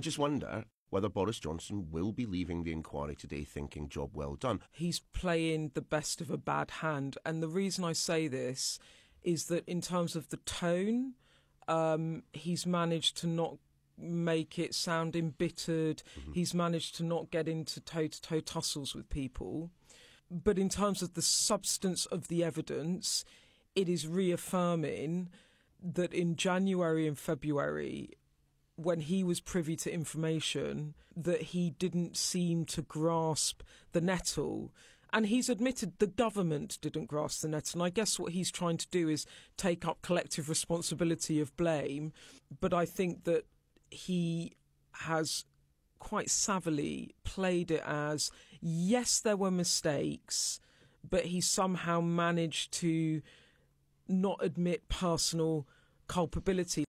I just wonder whether Boris Johnson will be leaving the inquiry today thinking job well done. He's playing the best of a bad hand. And the reason I say this is that in terms of the tone, um, he's managed to not make it sound embittered. Mm-hmm. He's managed to not get into toe to toe tussles with people. But in terms of the substance of the evidence, it is reaffirming that in January and February, when he was privy to information, that he didn't seem to grasp the nettle. And he's admitted the government didn't grasp the net. And I guess what he's trying to do is take up collective responsibility of blame. But I think that he has quite savvily played it as yes, there were mistakes, but he somehow managed to not admit personal culpability.